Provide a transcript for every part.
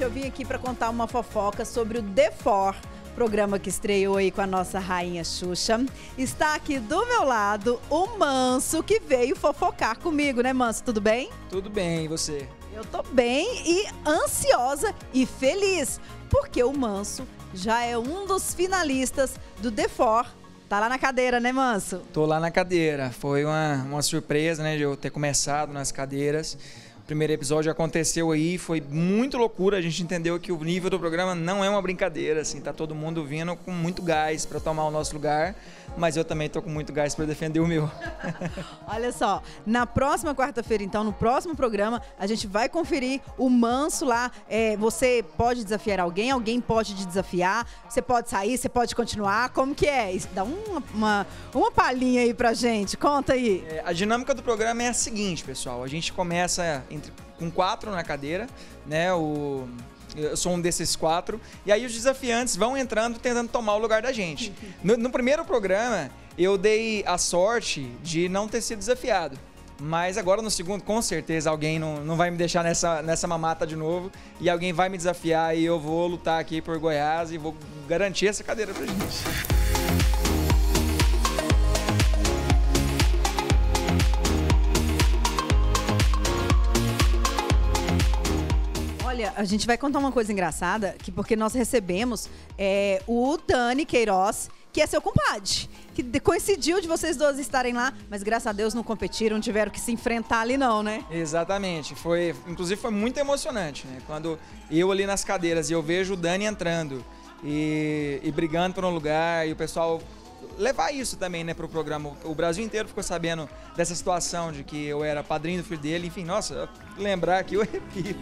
Eu vim aqui para contar uma fofoca sobre o The For, programa que estreou aí com a nossa rainha Xuxa. Está aqui do meu lado o Manso, que veio fofocar comigo, né, Manso? Tudo bem? Tudo bem, e você? Eu tô bem e ansiosa e feliz, porque o Manso já é um dos finalistas do The For. Tá lá na cadeira, né, Manso? Tô lá na cadeira. Foi uma, uma surpresa, né, de eu ter começado nas cadeiras. O primeiro episódio aconteceu aí, foi muito loucura. A gente entendeu que o nível do programa não é uma brincadeira, assim, tá todo mundo vindo com muito gás para tomar o nosso lugar, mas eu também tô com muito gás para defender o meu. Olha só, na próxima quarta-feira, então, no próximo programa, a gente vai conferir o manso lá. É, você pode desafiar alguém, alguém pode te desafiar, você pode sair, você pode continuar. Como que é? Dá uma, uma, uma palhinha aí pra gente, conta aí. É, a dinâmica do programa é a seguinte, pessoal. A gente começa entre, com quatro na cadeira, né? O, eu sou um desses quatro. E aí os desafiantes vão entrando tentando tomar o lugar da gente. No, no primeiro programa, eu dei a sorte de não ter sido desafiado. Mas agora no segundo, com certeza, alguém não, não vai me deixar nessa, nessa mamata de novo. E alguém vai me desafiar e eu vou lutar aqui por Goiás e vou garantir essa cadeira pra gente. Olha, a gente vai contar uma coisa engraçada, que porque nós recebemos é, o Dani Queiroz, que é seu compadre, que coincidiu de vocês dois estarem lá, mas graças a Deus não competiram, tiveram que se enfrentar ali não, né? Exatamente, foi, inclusive foi muito emocionante, né? Quando eu ali nas cadeiras e eu vejo o Dani entrando e, e brigando por um lugar e o pessoal levar isso também, né, pro programa. O Brasil inteiro ficou sabendo dessa situação de que eu era padrinho do filho dele, enfim, nossa, lembrar aqui eu arrepio.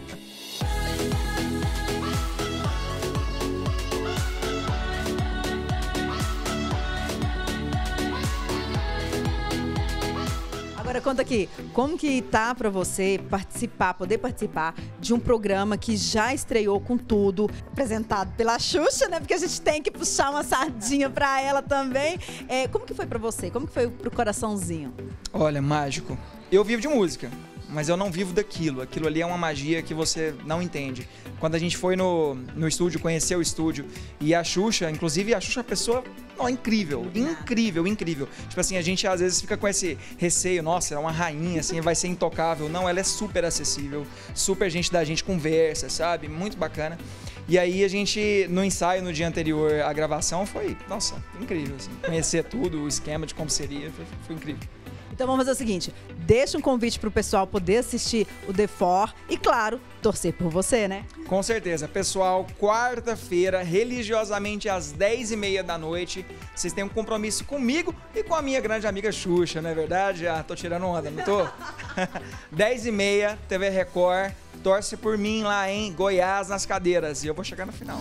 Agora conta aqui, como que tá para você participar, poder participar de um programa que já estreou com tudo, apresentado pela Xuxa, né? Porque a gente tem que puxar uma sardinha para ela também. É, como que foi para você? Como que foi pro coraçãozinho? Olha, mágico. Eu vivo de música mas eu não vivo daquilo. Aquilo ali é uma magia que você não entende. Quando a gente foi no, no estúdio, conheceu o estúdio, e a Xuxa, inclusive a Xuxa é uma pessoa oh, incrível, incrível, incrível. Tipo assim, a gente às vezes fica com esse receio, nossa, é uma rainha, assim, vai ser intocável. Não, ela é super acessível, super gente da gente conversa, sabe? Muito bacana. E aí a gente, no ensaio, no dia anterior à gravação, foi, nossa, incrível, assim. Conhecer tudo, o esquema de como seria, foi, foi incrível. Então vamos fazer o seguinte: deixa um convite para o pessoal poder assistir o The For e, claro, torcer por você, né? Com certeza. Pessoal, quarta-feira, religiosamente às 10h30 da noite, vocês têm um compromisso comigo e com a minha grande amiga Xuxa, não é verdade? Ah, tô tirando onda, não tô? 10h30, TV Record, torce por mim lá em Goiás, nas cadeiras, e eu vou chegar no final.